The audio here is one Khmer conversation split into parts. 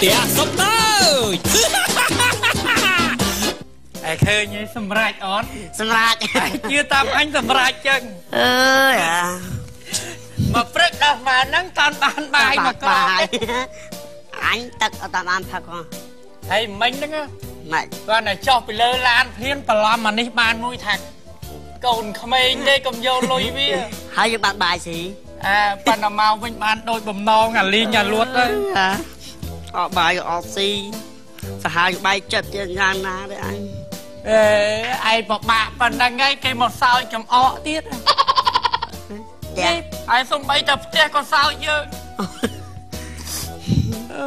ផ្ទះសុំទៅឯឃើញឯសម្រាប់អត់សម្រាប់ឯជឿតាមអញសម្រាប់ចឹងអើយអាមកព្រឹកដល់ម៉ាហ្នឹងតាន់បានបាយមកក្រោបាយអញទឹកអត់តាមបានផឹកហ៎ហើយមិញហ្នឹងម៉េចគាត់តែចុះពីលើឡានភ្លាមបន្លំអានេះបានមួយថាកូនក្មេងទេកុំយកលុយវាហើយយើងបានបាយស៊ីអើប៉ុន្តែមកវិញបានដូចបំណងអាលីងអាលួតទៅអា អត់បាយក៏អត់ស៊ីសាហាវបាយចិត្តជាយ៉ាងណាទេអញអេឯងពិបាកប៉ុណ្ណឹងហើយគេមកសើចចំអកទៀតផ្ទះនេះឯងសំបីតែផ្ទះក៏សើចយើងអឺ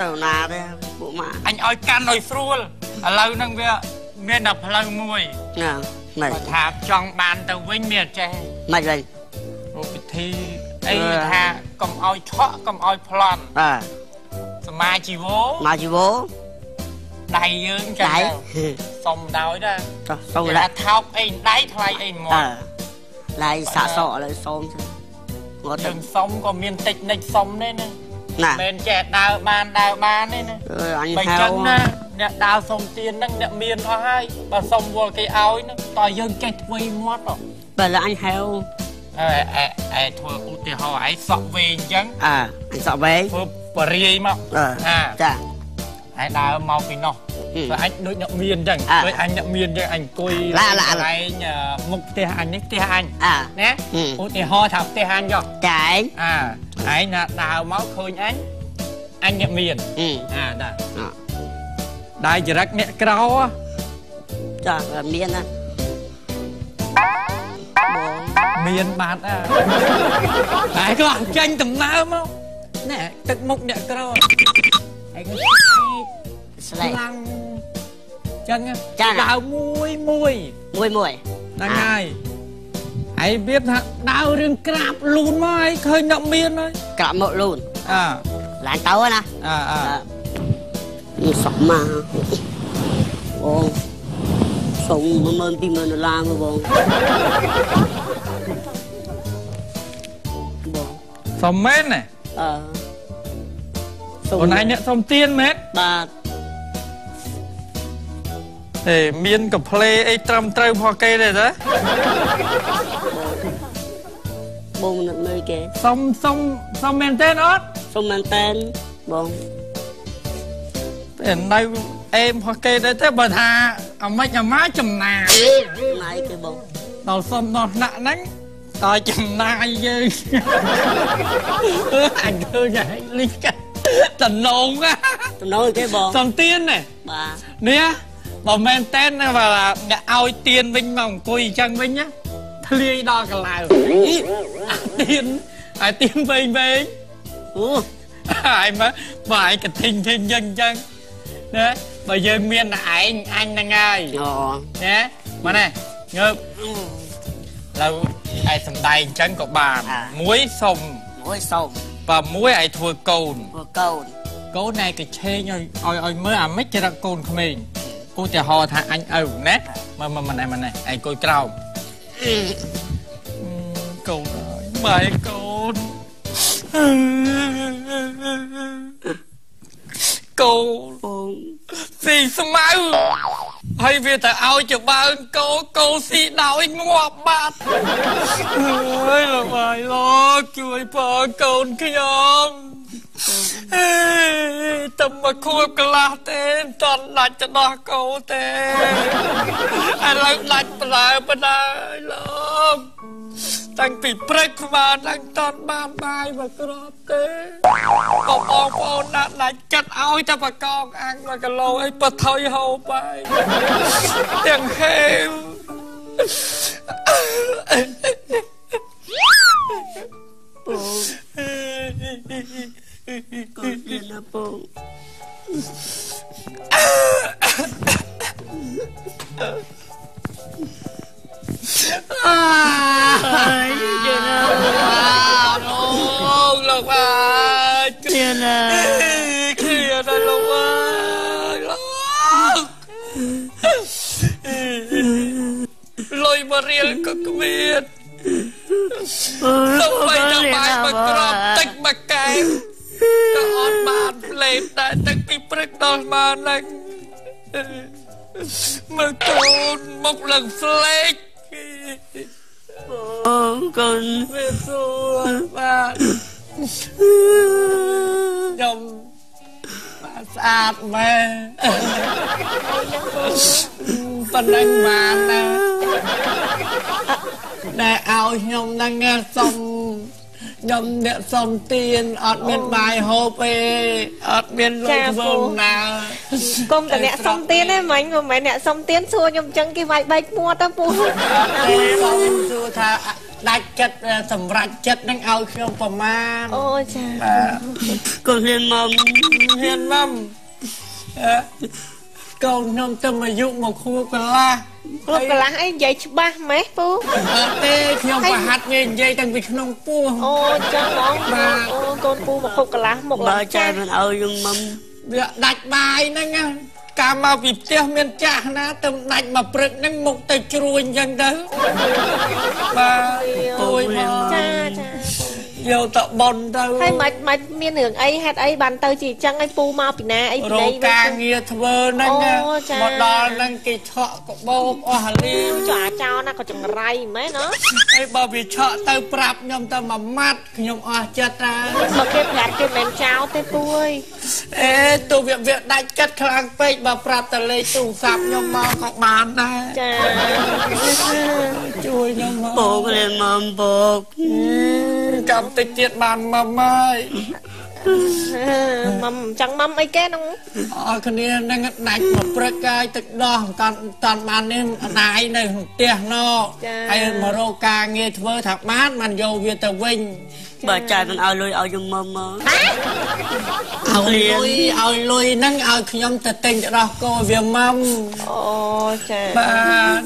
ទៅណាទេពួកម៉ាអញឲ្យកាន់ឲ្យស្រួលឥឡូវហ្នឹងវាមានតែផ្លូវមួយណាម៉េចបើថាចង់បានទៅវិញមានចេះម៉េចវិញរូបពិធីអីអឺថាកុំឲ្យឆក់កុំឲ្យប្លន់អើស មាជីវោមកជីវោដៃយើងចឹងដៃទៅសុំដោយដែរចុះសូមគេឡាថាថោកអីដៃថ្លៃអីមាអើត់ឡាយសាកសក់ឥឡូវសូមចឹងងត់ទៅយើងសុំក៏មានតិចនិចសុំទេណាណាមិនចេះដើរបានដើរបានទេណាអើយអញបើហៅចឹងណាអ្នកដើរសុំទៀនហ្នឹងអ្នកមានអស់ហើយបើសុំវល់គេឲ្យហ្នឹងតើយើងចេះធ្វើមាត់ហ៎បើឡាអញហៅអើអែអែធ្វើឧទាហរណ៍ឯងសក់វែងអញ្ចឹងអើអញសក់វែងធ្វើ បរិយាយមកអើអាចាឯដើរមកពីនោះហឹមព្រោះអញដូចអ្នកមានអញ្ចឹងអ่ะដូចអញអ្នកមានអញ្ចឹងអញអង្គុយឡាឡាកន្លែងអឺមុខផ្ទះអញនេះផ្ទះអញអើណាហឹមឧទាហរណ៍ថាផ្ទះអញចុះចាឯងអាឯងណាដើរមកឃើញអញអញអ្នកមានហឹមអាដែរអ่ะដែរចរិតអ្នកក្រហ៎ចាមានណាបងមានបាត់អើតែខ្លះចាញ់ដំណើរមក ណែទឹកមុខអ្នកក្រឯងក៏ស្លេកខ្លាំងចឹងចា៎ដើរមួយមួយមួយមួយហ្នឹងហើយឯងវាថាដើររឿងក្រាបលូនមកឯងឃើញអ្នកមានហើយក្រាក់មកលូនអើឡានទៅណាអើអើនេះសក់មកបងសុំ12000 20000ដុល្លារមកបងបងសុំមែនណាអឺសុំ អូនឯងអ្នកសុំទៀនមែនបាទទេមាន កំ pl េអីត្រឹមត្រូវផងគេទេតាបងនឹកមើលគេសុំសុំសុំមែនទេអត់សុំមែនតែនបងតែនៅអេមផងគេដែរទេបើថាអាម៉េចអាម៉ាចំណាយណៃគេបងដល់សុំដល់ថ្នាក់ហ្នឹងតើចំណាយយើងអញឃើញហើយលិចកា តំណងណាតំណងគេបងសុំទៀនណាបាទនេះបើមែនតែនណាបើអ្នកឲ្យទៀនវិញមកអង្គុយអញ្ចឹងវិញណាធ្លាយដល់កន្លៅអាទៀនអាទៀនវែងវែងអូហើយមកបើឯងកធិញធិញយ៉ាងអញ្ចឹងណាបើយើងមានតែឯងអញហ្នឹងហើយអូណាមកនេះងើបឥឡូវឯងសំដែងអញ្ចឹងក៏បានមួយសុំមួយសុំបើមួយឯងធ្វើកូនពួ កកូនកូនឯងក៏ឆេងឲ្យឲ្យឲ្យមើលអាម៉េចចរិតកូនក្មេងឧទាហរណ៍ថាអញឪណាមើលមើលម៉ណែម៉ណែឯងអង្គុយក្រោមអឺកូនអើយម៉ែកូនកូនបងស៊ីស្មៅហើយវាទៅឲ្យចបើងកោកោស៊ីដោយងាប់បាត់អើយលោកអើយលោកជួយផងកូនខ្ញុំ អេតែមកខួបកន្លះទេមិនតន់ដាច់ទៅដោះកោទេឥឡូវដាច់ប្រើបណ្ដាលោកតាំងពីព្រឹកស្មានឡើងតន់បានបាយមកក្របទេបងបងប្អូនណាស់ដាច់ចិត្តឲ្យតែបកងអាំងមកគីឡូអីបថុយហូបបាយទាំងហេមកូនមានណាបង ហើយយល់លោកលោកអើយមានណាឃ្លៀដល់លោកអើយលោកលុយមករៀល ល់មកនឹងមើលកូនមកឡើងស្លេកអូកូនវាសួរបាទខ្ញុំបាទស្អាតមែនប៉ុណ្ណឹងបានណាដែលឲ្យខ្ញុំហ្នឹងសុំ ខ្ញុំអ្នកសុំទៀនអត់មានបាយហូបទេអត់មានលុយធ្វើណាគុំតអ្នកសុំទៀនទេមិញមិនមែនអ្នកសុំទៀនសួរខ្ញុំអញ្ចឹងគេវាយបែកមួតទៅពូទេសុំសួរថាដាច់ចិត្តសម្រាប់ចិត្តនឹងឲ្យខ្ញុំប្រមាណអូចាបាទកូនហ៊ានមកហ៊ានមកអឺកូនខ្ញុំទៅអាយុមកខួបកន្លះ គ្រប់កន្លះអីនិយាយច្បាស់ម៉េះពូអត់ទេខ្ញុំប្រហាត់វានិយាយតាំងពីក្នុងពោះអូអញ្ចឹងហ្មងបាទអូកូនពូមកគ្រប់កន្លះមកបើឡើងចែចាស់មិនឲ្យយើងមកវាដាច់បាយហ្នឹងណាកាលមកពីផ្ទះមានចាស់ណាទៅដាច់មកព្រឹកហ្នឹងមុខទៅជ្រួញអញ្ចឹងទៅបាទអូយមកចាចា យកទៅបនទៅហើយមិនមិនមានរឿងអីហេតុអីបានទៅជាអញ្ចឹងឲ្យពូមកពីណាអីពីរណីកការងារធ្វើហ្នឹងណាអូចាមកដល់ហ្នឹងគេឆក់កបោកអស់ហលីមចុះអាចោលណាក៏ចង្រៃមែនណាហើយបើវាឆក់ទៅប្រាប់ខ្ញុំទៅមួយម៉ាត់ខ្ញុំអស់ចិត្តណាបើគេប្រាប់គេមិនមែនចោលទេពូអើយអេទូវាវាដាច់ចិត្តខ្លាំងពេកបើប្រាប់តលេខទូរស័ព្ទខ្ញុំមកក៏បានដែរចាជួយខ្ញុំមកពូកលែមកពូកចាំតិចទៀតបានមកហើយម៉មអញ្ចឹងម៉មអីគេហ្នឹងអរគ្នានឹងដាច់មកព្រឹកកាយទឹកដោះតាន់តាន់បាននេះអនាយនៅក្នុងផ្ទះណោហើយមករកការងារធ្វើថាបានបានយកវាទៅវិញ បើចែមិនឲ្យលុយឲ្យយើងមកមកឲ្យលុយឲ្យលុយហ្នឹងឲ្យខ្ញុំទៅទិញទឹកដោះគោវាម៉មអូចាបាទ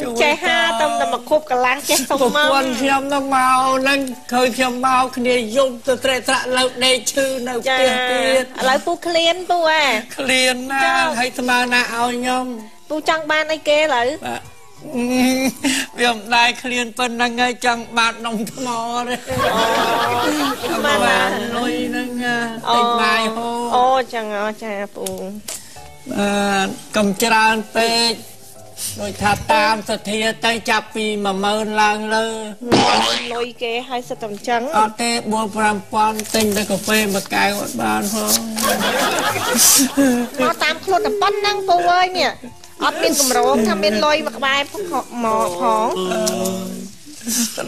ជួយចេះហាទៅតែមកគ្រប់កន្លះចេះសុំប្រមកពន្ធខ្ញុំនឹងមកហ្នឹងឃើញខ្ញុំមកគ្នាយំទៅត្រេកត្រាក់លើកដេកឈឺនៅផ្ចាទះទៀតឥឡូវពូឃ្លានពូអាឃ្លានណាចាហើយស្មើណាឲ្យខ្ញុំពូចង់បានអីគេឥឡូវបាទ វាមិនដែរឃ្លានប៉ុណ្ណឹងហើយចង់បាននំថ្មទេអូបានបាបាននលុយហ្នឹងតិចបាយហូអូចឹងអូចាពូបាទកុំច្រើនពេកដូចថាតាមសទ្ធាទៅចាប់ពី10000ឡើងលើលុយគេឲ្យសិតតែអញ្ចឹងអត់ទេ4 5000ទិញតែកាហ្វេមួយកែវអត់បានផងមកតាមខ្លួនតែប៉ុណ្្នឹងពូអើយនេះ អត់មានកម្រងថាមានលុយមួយក្បែរផងមកផង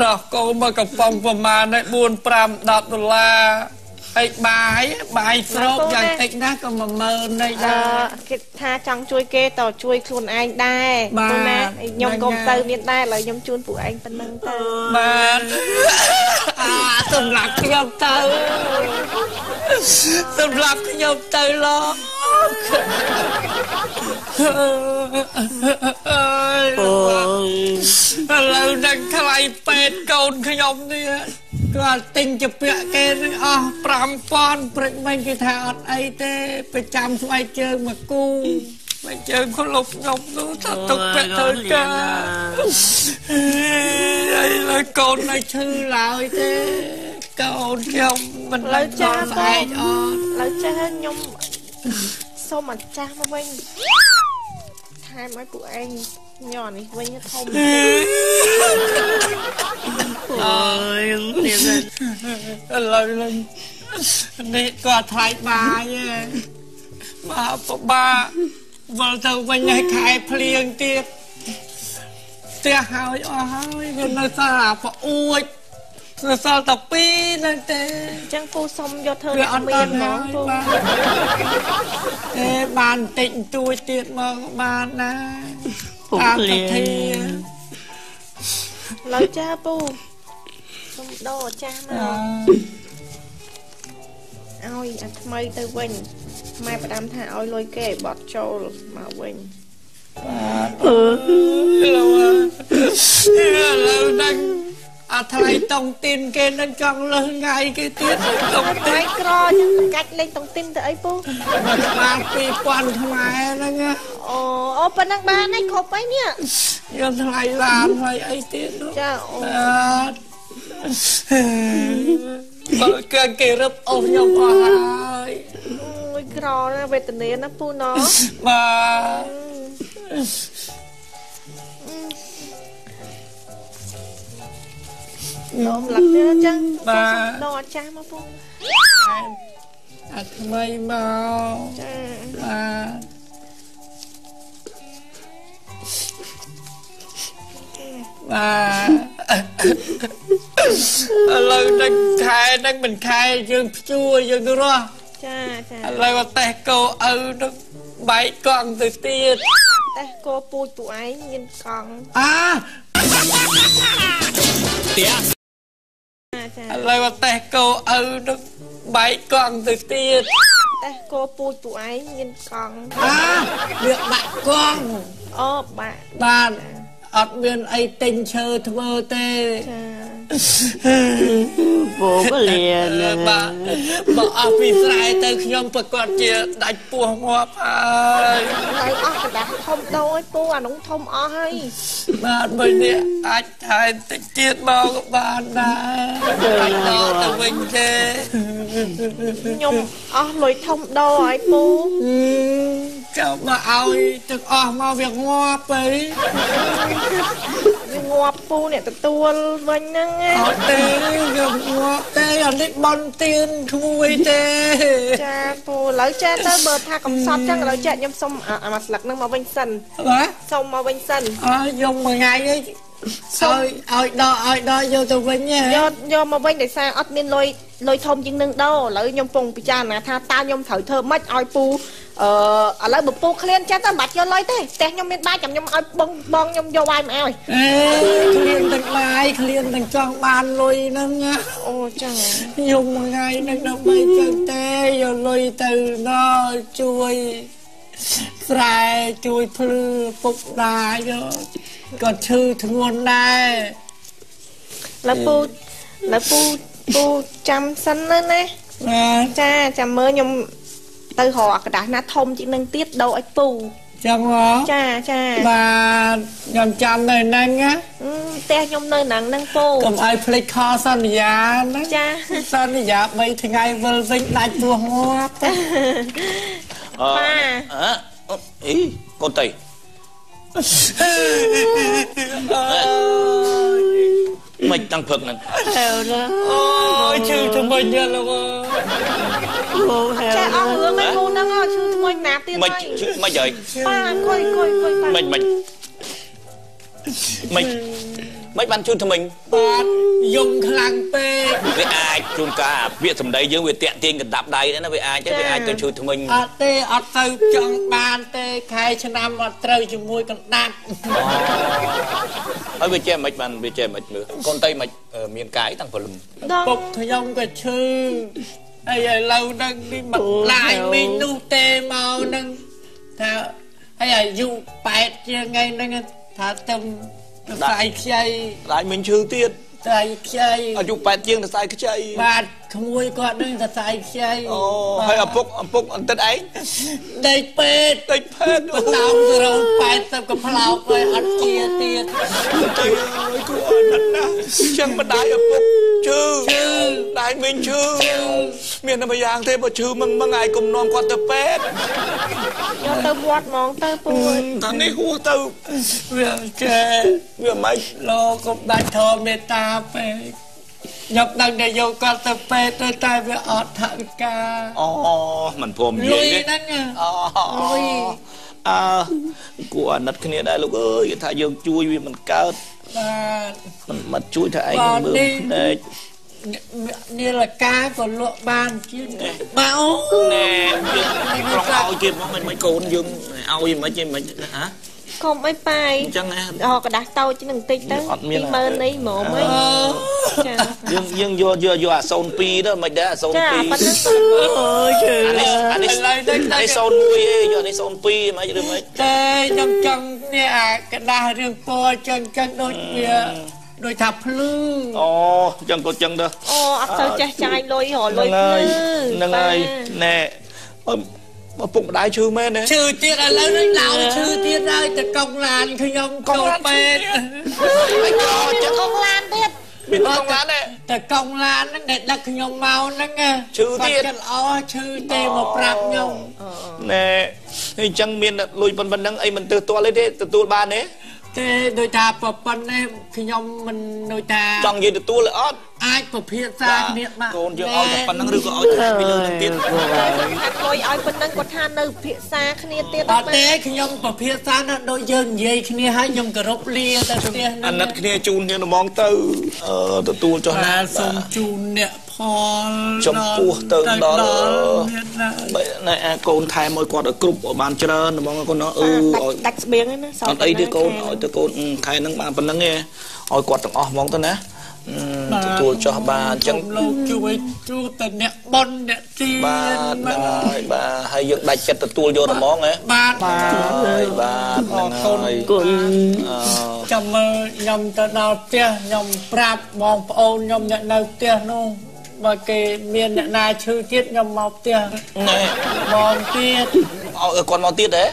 ដោះកូនមកកំប៉ុងប្រមាណហើយ4 5 10ដុល្លារហើយបាយបាយស្រូបយ៉ាងតិចណាស់ក៏10000នៃអឺដែរគេថាចង់ជួយគេតជួយខ្លួនឯងដែរបាទពូណាខ្ញុំហ្នឹងក៏ទៅហើយមានដែរឥឡូវខ្ញុំជូនពួកឯងប៉ុណ្្នឹងទៅបាទអាសម្រាប់ខ្ញុំទៅសម្រាប់ខ្ញុំទៅលោក អើយពូឥឡូវនឹងថ្លៃពេទ្យកូនខ្ញុំនេះគាត់ទិញជាពាក់គេនឹងអស់5000ព្រឹកមិញគេថាអត់អីទេប្រចាំស្បែកជើងមកគូស្បែកជើងខ្លួនលោកខ្ញុំនោះថាទុកពាក់ធ្វើការអីឡើយកូននៅឈឺឡើយទេកូនខ្ញុំមិនឥឡូវចាស្អែកអត់ឥឡូវចេះខ្ញុំ សូមអាចាស់មកវិញថែមឲ្យពួកឯងញ័រនេះវិញធំអើយនេះឥឡូវនេះនេះគាត់ថ្លៃបាយឯងបាទពិបាកវិលទៅវិញឲ្យខែភ្លៀងទៀតផ្ទះហើយអស់ហើយវានៅសល់អាប្អួច នៅសល់តែពីរហ្នឹងទេអញ្ចឹងពូសុំយកធ្វើវាអ្នកអត់មានបានហ្មហើយងពូបាទទេបានបន្តិចបន្តួចទៀតមកក៏បានដែរពូតាមឃ្លាសទ្ធានឥឡូវចាពូសុំដោអាចាស់មកឲ្យអាថ្មីទៅវិញម៉ែផ្ដាំថាឲ្យលុយគេឲ្យបត់ចូលមកវិញអឺឥឡូវឥឡូវហ្នឹងអា ថ្លៃតុងទីនគេនឹងចង់លើសថ្ងៃគេទៀតតុងទីតែនក្រអញ្ចឹងកាច់លេងតុងទីនទៅអីពូបាន2000ខ្មែរហ្នឹងណាអូអូប៉ុណ្ណឹងបានហើយគ្រប់ហើយនេះយកថ្លៃឡានហើយអីទៀតនោះចាអូអត់បើគេគេរឹបអស់ខ្ញុំអស់ហើយអក្រណាវេទនាណាពូណោះបាទ នោមលឹកនេះចឹងបាទដល់អត់ចាស់មកពូអាថ្មីមកចាបាទបាទឥឡូវនឹងខែនឹងមិនខែយើងភ្ជួរយើងរស់ចាចាឥឡូវអត់តេះកោឪនឹងបែកកង់ទៅទៀតតែគោពូជពូឯងមានកង់អាចាចា ឥឡូវអត់តេះកោឪនឹងបែកកង់ទៅទៀតតែគោពូជពូឯងមានកង់អាវាបាក់កង់អូបាក់បាទអត់មានអីទិញឈើធ្វើទេចា ពោកលៀនបាទបើអស់ពីស្រែទៅខ្ញុំប្រកាសជាដាច់ពោះងាប់ហើយហើយអស់កណ្ដាស់ធំដូចពូអានោះធំអស់ហើយបាទបើនេះអាចថែតិចទៀតមកក៏បានដែរអាចដល់ទៅវិញទេខ្ញុំអស់លុយធំដោហើយពូ ចាំមកឲ្យទាំងអស់មកវាងាប់ទៅវាងាប់ពូអ្នកទទួលវិញហ្នឹងណាអត់ទេខ្ញុំងាប់ទេអានេះបន់ទៀនក្មួយទេចាពូឥឡូវចាទៅបើថាកំសត់ចឹងឥឡូវចាខ្ញុំសុំអាអាមួយស្លឹកហ្នឹងមកវិញសិនបាទសុំមកវិញសិនអើយកមួយថ្ងៃឯងឲ្យឲ្យដកឲ្យដកយកទៅវិញហ៎យកយកមកវិញដោយសារអត់មានលុយលុយធំជាងនឹងដោឥឡូវខ្ញុំពងពិចារណាថាតើខ្ញុំត្រូវធ្វើម៉េចឲ្យពូ អឺឥឡូវបើពូឃ្លានចាស់ទៅមិនបាច់យកលុយទេផ្ទះខ្ញុំមានបាយចាំខ្ញុំឲ្យបងបងខ្ញុំយកវាយមកឲ្យអេឃ្លៀនទាំងឡាយឃ្លៀនទាំងចង់បានលុយហ្នឹងណាអូចឹងខ្ញុំមួយថ្ងៃហ្នឹងដើម្បីចឹងទេយកលុយទៅណជួយស្រែជួយភ្លឺពុកដាយកក៏ឈឺធ្ងន់ដែរឥឡូវពូឥឡូវពូពូចាំសិនណាណាបាទចាចាំមើលខ្ញុំ ទៅរកអាក្តាស់ណាធំជាងនឹងទៀតដោឲ្យពូចឹងហ៎ចាចាបាទខ្ញុំចាំនៅហ្នឹងណាអឺផ្ទះខ្ញុំនៅហ្នឹងហ្នឹងពូកុំឲ្យភ្លេចខសន្យាណាចាសន្យា3ថ្ងៃវិលវិញដាច់ពោះងាប់អឺប៉ាអើអីកូនតៃ មិនតាំងព្រឹកហ្នឹងហៅណាអូយឈឺទៅវិញយល់លោកបូហៅចាអស់រឿងហ្នឹងពូហ្នឹងអត់ឈឺថ្មីណាទៀតមិនហើយជិះមិនហើយប៉ាអង្គុយអង្គុយអង្គុយប៉ាមិនមិនមិនមិនបានជួយថ្មិញបាទយំខ្លាំងពេកវាអាចជួនកាលពាក្យសម្ដីយើងវាតាក់ទាញកណ្ដាប់ដៃដែរណាវាអាចទេវាអាចទៅជួយថ្មិញអត់ទេអត់ទៅចង់បានទេខែឆ្នាំអត់ត្រូវជាមួយកណ្ដាប់ ហើយវាចេះមិនបានវាចេះមិនមើលកូនតៃមិនមានកាយតាំងព្រលឹមដល់ពុកខ្ញុំក៏ឈឺហើយឥឡូវហ្នឹងនេះមិនឡាយមីងនោះទេមកហ្នឹងថាហើយអាយុ8ជាងថ្ងៃហ្នឹងថាទៅទៅស្អីខ្ចីដាច់មិញឈឺទៀតស្អីខ្ចីអាយុ8ជាងទៅស្អែកខ្ចីបាទ ក្មួយគាត់នឹងទៅស្អីខ្ចីអូហើយឪពុកឪពុកអន្តិតឯងដេកពេទ្យតិចពេទ្យបតោងទៅរោ80ក៏ផ្លោកហើយអត់ជាទៀតទៅអើយគួរអត់ណាស់ចឹងម្ដាយឪពុកឈឺឈឺដៃវិញឈឺមានតែម្យ៉ាងទេបើឈឺមឹងមឹងឯងគុំនាំគាត់ទៅពេទ្យយកទៅវត្តហ្មងទៅពូអើយតានេះហួសទៅវាចេះវាមិនលោកកុំដាច់ធម៌មេត្តាពេក ខ្ញុំដឹងតែយកគាត់ទៅពេទ្យទៅតែវាអត់ថវិកាអូមិនព្រមនិលុយាយយទេហ្នឹងណាអូលុយអើគួរអាណិតគ្នាដែរលោកអើយថាយើងជួយវាមិនកើតបាទមិនមិនជួយថាឯងបាទមើលនេះភ្នែកនាឡិកាក៏លក់បានជាងបាទអូណែយើងប្រងឲ្យគេមកមិនមិនកូនយើងឲ្យមិនទេមិនហ៎ កុំអីប៉ាយ អញ្ចឹងណា អកระดาษតូចនឹងបន្តិចទៅ អត់មាន 20000នេះហ្មងហីចា យើងយើងយកយកយកអា02ទៅមិនដែរអា ចាប៉ុណ្ណឹង 02 ទៅ អូយជឿ អានេះអានេះ ឥឡូវនេះ អានេះ01ឯងយកអានេះ02មិនឬមិន តែខ្ញុំចង់នេះអាกระดาษរឿងពណ៌ចឹងចឹងដូចវាដូចថាភ្លឺ អូអញ្ចឹងក៏អញ្ចឹងទៅ អូអត់ទៅចេះចាយលុយរលុយ ហ្នឹងហើយហ្នឹងហើយណែ អឺឪពុកម្ដាយឈឺមែនទេឈឺទៀតឥឡូវនេះឡៅឈឺទៀតហើយទៅកុកឡានខ្ញុំចូលពេទ្យអីក៏អញ្ចឹងកងឡានទៀតបមានកងឡានទេតែកងឡានហ្នឹងដែលដឹកខ្ញុំមកហ្នឹងណាឈឺទៀតគាត់ចិត្តល្អឈឺទេមកប្រាប់ខ្ញុំណែហើយអញ្ចឹងមានលុយប៉ុណ្ណឹងអីមិនទើសទាល់ទេទទួលបានទេទេដូចថាប្រប៉ុណ្ណេះខ្ញុំមិនដូចថាចង់និយាយទទួលទេអត់ អាចប្រភាសាគ្នាបាក់កូនយើងឲ្យតែប៉ុណ្ណឹងឬក៏ឲ្យតែពីលើនឹងទៀតគាត់ថាលុយឲ្យប៉ុណ្ណឹងគាត់ថានៅពិភាក្សាគ្នាទៀតអត់ទេខ្ញុំប្រភាសាណាដូចយើងនិយាយគ្នាហើយខ្ញុំគោរពលាទៅផ្ទះអាណិតគ្នាជូនគ្នាហ្មងទៅអឺទទួលចុះណាណាសូមជូនអ្នកផលចំពោះទៅដល់មានណាបើណែអាកូនថែមឲ្យគាត់ឲ្យគ្រប់ឲ្យបានច្រើនហ្មងកូនណោះអឺឲ្យដាច់ស្បៀងហ្នឹងណាអត់អីទេកូនឲ្យទៅកូនអឺខែហ្នឹងបានប៉ុណ្្នឹងឯងឲ្យគាត់ទាំងអស់ហ្មងទៅណាអឺ ទទួលចោះបានអញ្ចឹងសូមលោកជួយជួទៅអ្នកប៉ុនអ្នកទីបាទហ្នឹងហើយបាទហើយយើងដាច់ចិត្តទទួលយកតែហ្មងហ៎បាទបាទហើយបាទហ្នឹងហើយគុណអឺចាំមើលខ្ញុំទៅដល់ផ្ទះខ្ញុំប្រាប់បងប្អូនខ្ញុំអ្នកនៅផ្ទះនោះបើគេមានអ្នកណាឈឺទៀតខ្ញុំមកផ្ទះណែបងទៀតឲ្យគាត់មកទៀតហ៎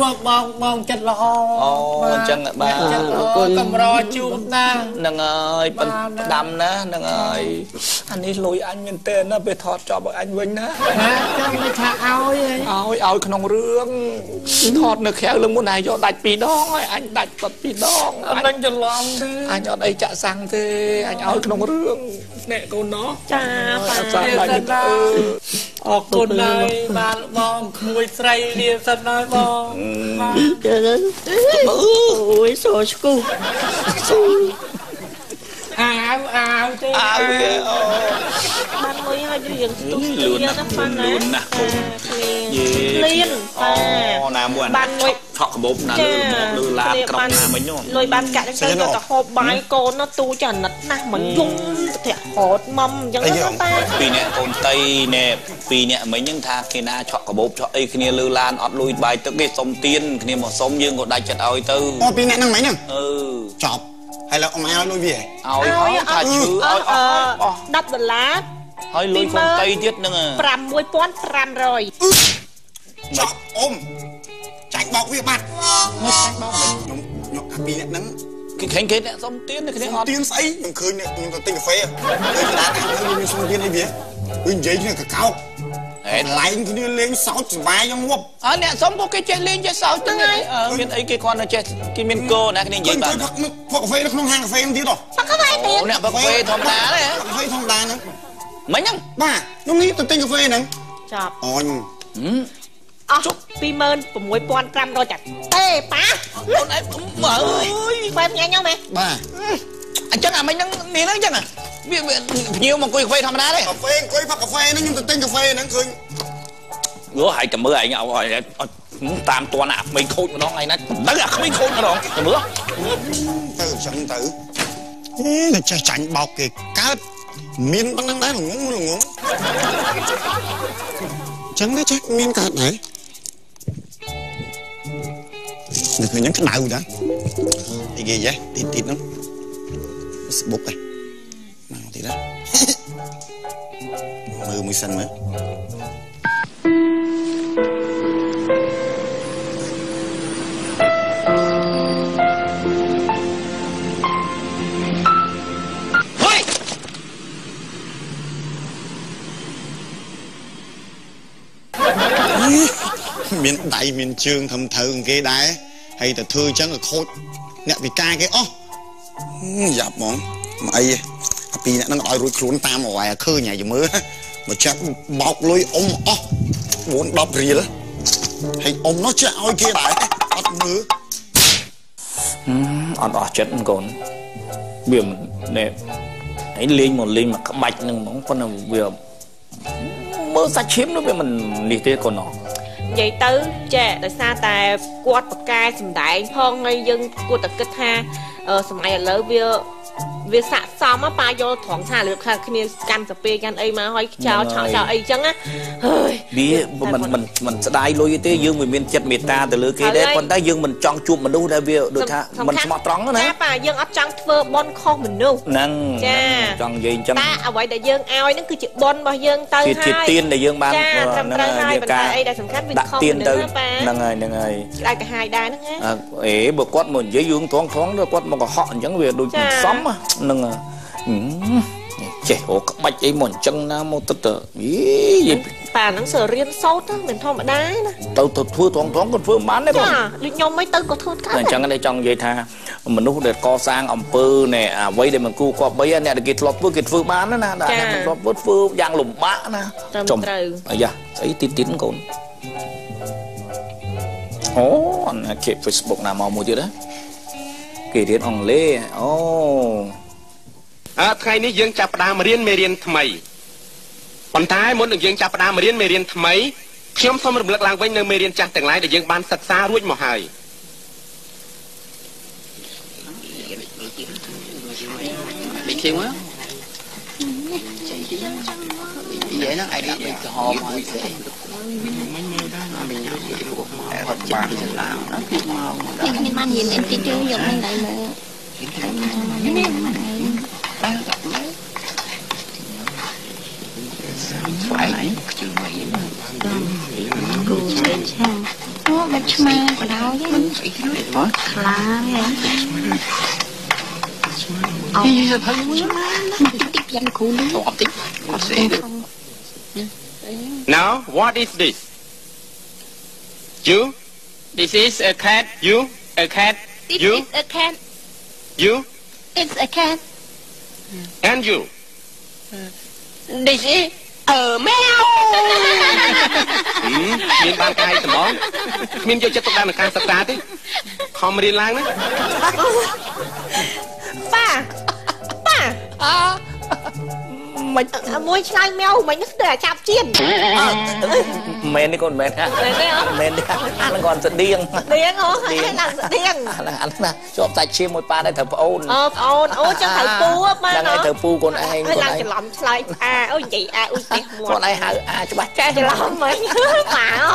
បងបងបងចិត្តល្អអូអញ្ចឹងបាទអ្នកចិត្តល្អកម្រជួបណាហ្នឹងហើយប៉ិនបានណាផ្ដាំណាហ្នឹងហើយអានេះលុយអញមែនតើណាពេលថតចប់ឲ្យអញវិញណាណាខ្ញុំមិនថាឲ្យឯងឲ្យឲ្យក្នុងរឿងថតនៅក្រៅលើមុនឯងយកដាច់ពីរដងហើយអញដាច់គាត់ពីរដងអត់នឹងច្រឡំទេអញអត់អីចាក់សាំងទេអញឲ្យក្នុងរឿងអ្នកកូនណោះចាប៉ាអត់សាំងដាច់ទេ អឺអរគុណហើយបានបងក្មួយស្រីលាសិនហើយបងបាទអូយសោស្គូអាវអាវទេអើអូបានលុយឲ្យយើងស្ទុះលឿនណាស់ណាប៉ាណាលឿនណាស់កូនយេលៀនប៉ាអូណាមួយបានលុយ ឆក់កបោបណាលើមកលើឡានក្រុមណាមិញនោះលុយបានកាក់ហ្នឹងទៅយកទៅហូបបាយកូនណាទូចាណិតណាស់មកយំទៅហត់មុំអញ្ចឹងណាប៉ាពីរអ្នកកូនតៃណែពីរអ្នកមិញហ្នឹងថាគេណាឆក់កបោបឆក់អីគ្នាលើឡានអត់លួយបាយទឹកទេសុំទៀនគ្នាមកសុំយើងក៏ដាច់ចិត្តឲ្យទៅអូពីអ្នកហ្នឹងមិញហ្នឹងអឺចប់ហើយឡើយអ៊ំឲ្យលុយវាឲ្យឲ្យថាឈឺឲ្យអស់អស់10ដុល្លារហើយលុយកូនតៃទៀតហ្នឹង6500ចប់អ៊ំចាញ់ បោកវាបាត់មកចាញ់បោកខ្ញុំខ្ញុំអាពីអ្នកហ្នឹងគេឃើញគេអ្នកសុំទៀននេះគ្នាអត់ទៀនស្អីខ្ញុំឃើញអ្នកខ្ញុំទៅទិញកាហ្វេឃើញក្តារខាងខ្ញុំមានសុំទៀនអីវាគឺនិយាយគ្នាកកោកហេតុឡែងគ្នាលេងសើចសប្បាយយ៉ាងងប់អើអ្នកសុំក៏គេចេះលេងចេះសើចទៅហើយអឺមានអីគេគ្រាន់តែចេះគេមានកោណាគ្នានិឃើយាយញបាទៅនផឹកនឹកផឹកកាហ្វេនៅក្នុងហាងកាហ្វេហ្នឹងទៀតហ៎ប៉ាក់វាយទៀតអូអ្នកបើកាហ្វេធម្មតាទេកាហ្វេធម្មតាហ្នឹងមិញហ្នឹងបាទខ្ញុំនេះទៅទិញកាហ្វេហ្នឹងចប់អូន អស់26500ចាទេប៉ាអូនឯងមើលអើយខ្វែញ៉ាញ់ហ្នឹងមែនបាទអញ្ចឹងអាមិញហ្នឹងនេះហ្នឹងអញ្ចឹងវាភ្ញៀវមកអង្គុយកាហ្វេធម្មតាទេកាហ្វេអង្គុយផឹកកាហ្វេហ្នឹងខ្ញុំទៅទិញកាហ្វេហ្នឹងឃើញយោហើយតែមើលឯងឲ្យឲ្យតាមតនអាក្មេងខូចម្ដងឯណាដឹងអាក្មេងខូចម្ដងតែមើលទៅអញ្ចឹងទៅអេតែចេះចាញ់បោកគេកើតមានប៉ុណ្្នឹងដែរល្ងងល្ងងអញ្ចឹងណាចេះមានកើតដែរ នឹកឃើញហ្នឹងក្តៅដែរអីគេចេះទីទីហ្នឹង Facebook ឯងមក ទីណាមើលមួយសិនមើលហុយមានដៃមានជើងធំត្រូវគេដែរហើយទៅធ្វើអញ្ចឹងក៏ខូចអ្នកពិការគេអស់យ៉ាប់ហ្មងមកអីទេអាពីរអ្នកហ្នឹងឲ្យរួចខ្លួនតាមអវាយឃើញហើយយមើលមកចាប់បោកលុយអ៊ំអស់4 10រៀលហើយអ៊ំនោះចេះឲ្យគេដែរអត់មើលអត់អស់ចិត្តកូនវាមិនណែឯងលេងមកលេងមកក្បាច់ហ្នឹងហ្មងប៉ុន្តែវាមើលសាច់ឈាមនោះវាមិននេះទេកូនណោះ និយាយទៅចេះដោយសារតែគាត់ប្រកែសំដែងផងហើយយើងគួរតែគិតថាអឺសម័យឥឡូវវា វាស័កសម á ប៉ាយកត្រង់ថាលើខាងគ្នាកាន់សាពេកាន់អីមកហើយចោលឆក់ចោលអីចឹងណាហើយវាមិនមិនមិនស្ដាយលុយទេយើងមិនមានចិត្តមេត្តាទៅលើគេដែរប៉ុន្តែយើងមិនចង់ជួបមនុស្សដែលវាដូចថាមិនស្មោះត្រង់ណាចាប៉ាយើងអត់ចង់ធ្វើបន់ខុសមនុស្សហ្នឹងចាចង់និយាយអញ្ចឹងតែអ្វីដែលយើងឲ្យហ្នឹងគឺជាបន់របស់យើងទៅជាហើយជាទៀនដែលយើងបានចាត្រឹមត្រូវហើយប៉ុន្តែអីដែលសំខាន់វាដាក់ខុសទៀនទៅមនុស្សណាប៉ាហ្នឹងហើយហ្នឹងហើយស្ដាយទៅហាយដែរហ្នឹងណាអើអេបើគាត់មកនិយាយយើងត្រង់ត្រង់ទៅគាត់មកកុហកអញ្ចឹងវាដូចចាមិនសមហ្នឹងហើយអហឹមចេះអូក្បាច់អីមកអញ្ចឹងណាមកទៅទៅយីយីប៉ាហ្នឹងសើរៀនសូត្រហ្នឹងមិនធម្មតាណាទៅទៅធ្វើត្រង់ត្រង់ក៏ធ្វើបានដែរបងចាដូចខ្ញុំមិនទៅក៏ធ្វើកើតតែអញ្ចឹងនេះចង់និយាយថាមនុស្សដែលកសាងអំពើណែអ្វីដែលមិនគូគប្បីអ្នកដែលគេធ្លាប់ធ្វើគេធ្វើបានណាណាតែអ្នកមិនធ្លាប់ធ្វើធ្វើយ៉ាងលំបាកណាត្រឹមត្រូវអាយ៉ាស្អីទីទីនកូនអូអានគេ Facebook ណាមកមួយទៀតណា គេរៀនអង់គ្លេសអូអើថ្ងៃនេះយើងចាប់ផ្ដើមរៀនមេរៀនថ្មីប៉ុន្តែមុននឹងយើងចាប់ផ្ដើមរៀនមេរៀនថ្មីខ្ញុំសូមរំលឹកឡើងវិញនៅមេរៀនចាស់ទាំងឡាយដែលយើងបានសិក្សារួចមកហើយ bị khiêu á vậy nó ai đặt bị cái hòm rồi Now, what is this? You This is a cat you a cat This You? is a cat you It's a cat and you This is a mèo ហឹមមានបានកាយត្មងគ្មានយកចិត្តទុកដាក់នឹងការសិក្សាទេខំរៀនឡើងណាប៉ាប៉ា មិនអ่ะមួយឆ្លើយម៉ែវមិញនេះទៅចាប់ជៀនមែននេះកូនមែនណាមែនទេអត់មែនទេអាហ្នឹងគាត់ស្តៀងដៀងអូហើយឡើងស្តៀងអាហ្នឹងអាហ្នឹងណាជាប់សាច់ឈាមមួយប៉ាដែរត្រូវប្អូនអូប្អូនអូចឹងត្រូវពូហ៎ប៉ាហ្នឹងហើយត្រូវពូកូនឯងហើកូយនឡើងឯងច្រឡំឆ្លើយអាអូនិយាយអាអ៊ុយទេមាកូត់នឯងហៅអាច្បាស់ចេះច្រឡំមិញប៉ាអូ